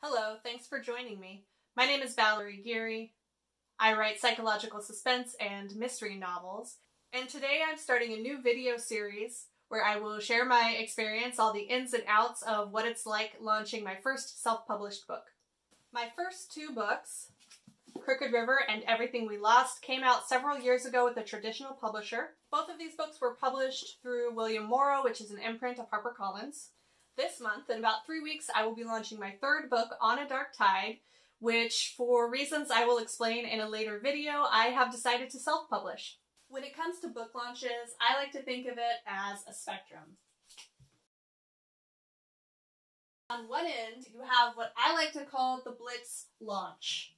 Hello, thanks for joining me. My name is Valerie Geary. I write psychological suspense and mystery novels, and today I'm starting a new video series where I will share my experience, all the ins and outs of what it's like launching my first self-published book. My first two books, Crooked River and Everything We Lost, came out several years ago with a traditional publisher. Both of these books were published through William Morrow, which is an imprint of HarperCollins. This month, in about three weeks, I will be launching my third book, On a Dark Tide, which, for reasons I will explain in a later video, I have decided to self-publish. When it comes to book launches, I like to think of it as a spectrum. On one end, you have what I like to call the Blitz launch.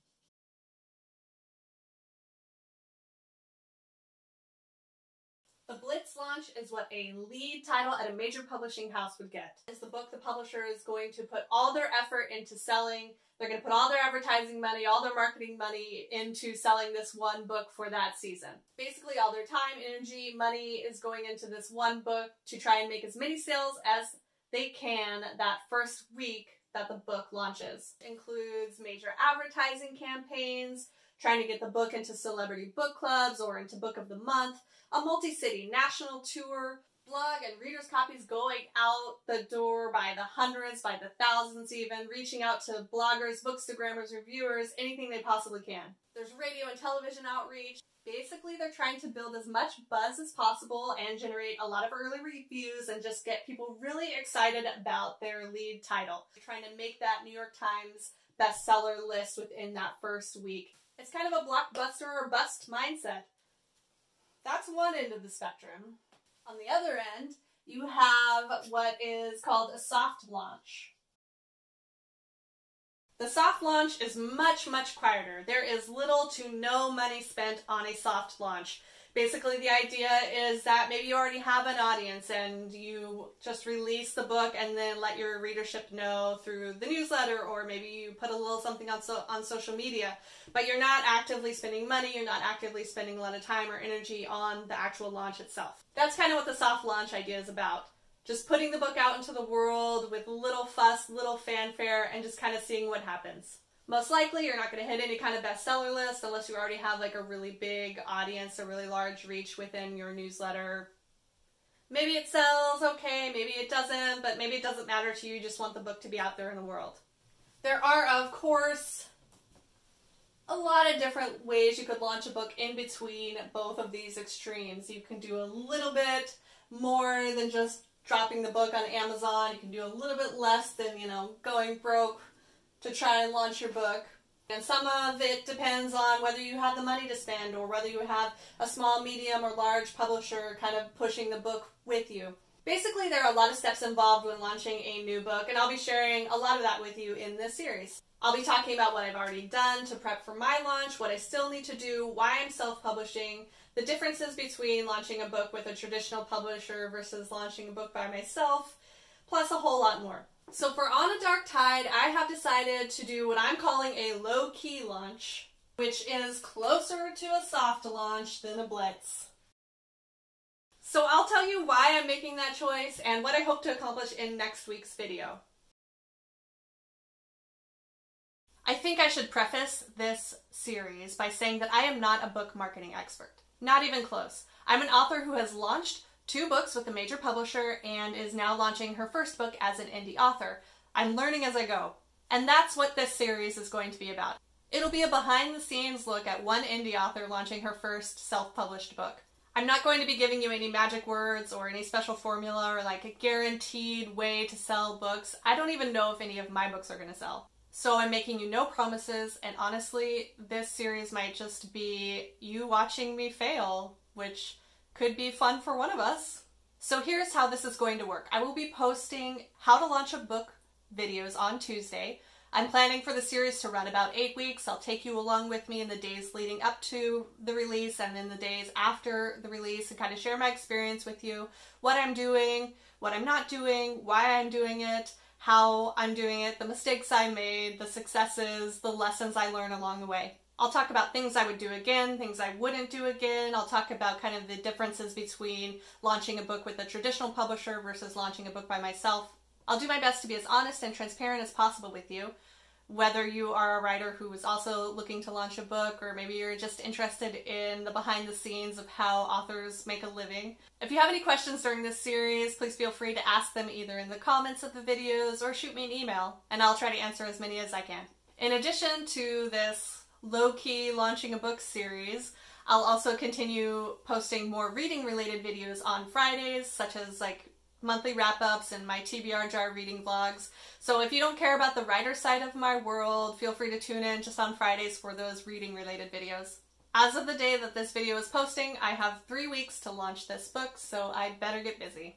The Blitz launch is what a lead title at a major publishing house would get. It's the book the publisher is going to put all their effort into selling. They're going to put all their advertising money, all their marketing money into selling this one book for that season. Basically, all their time, energy, money is going into this one book to try and make as many sales as they can that first week that the book launches. It includes major advertising campaigns, trying to get the book into celebrity book clubs or into book of the month, a multi-city national tour, blog and readers copies going out the door by the hundreds, by the thousands even, reaching out to bloggers, bookstagrammers, reviewers, anything they possibly can. There's radio and television outreach. Basically, they're trying to build as much buzz as possible and generate a lot of early reviews and just get people really excited about their lead title. They're trying to make that New York Times bestseller list within that first week. It's kind of a blockbuster or bust mindset. That's one end of the spectrum. On the other end, you have what is called a soft launch. The soft launch is much, much quieter. There is little to no money spent on a soft launch. Basically, the idea is that maybe you already have an audience and you just release the book and then let your readership know through the newsletter or maybe you put a little something on, so, on social media. But you're not actively spending money, you're not actively spending a lot of time or energy on the actual launch itself. That's kind of what the soft launch idea is about. Just putting the book out into the world with little fuss, little fanfare, and just kind of seeing what happens most likely you're not going to hit any kind of bestseller list unless you already have like a really big audience, a really large reach within your newsletter. Maybe it sells okay, maybe it doesn't, but maybe it doesn't matter to you. You just want the book to be out there in the world. There are, of course, a lot of different ways you could launch a book in between both of these extremes. You can do a little bit more than just dropping the book on Amazon. You can do a little bit less than, you know, going broke to try and launch your book. And some of it depends on whether you have the money to spend or whether you have a small, medium, or large publisher kind of pushing the book with you. Basically, there are a lot of steps involved when launching a new book, and I'll be sharing a lot of that with you in this series. I'll be talking about what I've already done to prep for my launch, what I still need to do, why I'm self publishing, the differences between launching a book with a traditional publisher versus launching a book by myself, plus a whole lot more. So for On a Dark Tide, I have decided to do what I'm calling a low-key launch, which is closer to a soft launch than a blitz. So I'll tell you why I'm making that choice and what I hope to accomplish in next week's video. I think I should preface this series by saying that I am not a book marketing expert. Not even close. I'm an author who has launched two books with a major publisher and is now launching her first book as an indie author. I'm learning as I go. And that's what this series is going to be about. It'll be a behind the scenes look at one indie author launching her first self published book. I'm not going to be giving you any magic words or any special formula or like a guaranteed way to sell books. I don't even know if any of my books are going to sell. So I'm making you no promises, and honestly, this series might just be you watching me fail, which could be fun for one of us. So here's how this is going to work. I will be posting how to launch a book videos on Tuesday. I'm planning for the series to run about eight weeks. I'll take you along with me in the days leading up to the release and in the days after the release and kind of share my experience with you, what I'm doing, what I'm not doing, why I'm doing it, how I'm doing it, the mistakes I made, the successes, the lessons I learn along the way. I'll talk about things I would do again, things I wouldn't do again. I'll talk about kind of the differences between launching a book with a traditional publisher versus launching a book by myself. I'll do my best to be as honest and transparent as possible with you. whether you are a writer who is also looking to launch a book, or maybe you're just interested in the behind the scenes of how authors make a living. If you have any questions during this series, please feel free to ask them either in the comments of the videos or shoot me an email, and I'll try to answer as many as I can. In addition to this low key launching a book series, I'll also continue posting more reading related videos on Fridays, such as like monthly wrap ups and my TBR jar reading vlogs. So if you don't care about the writer side of my world, feel free to tune in just on Fridays for those reading related videos. As of the day that this video is posting, I have three weeks to launch this book, so I'd better get busy.